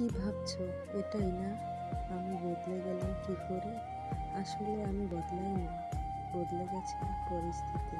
কি ভাবছ? এটাই না? আমি বদলে গেলাম কি করে? আসলে আমি বদলাই না বদলে গেছে পরিস্থিতি।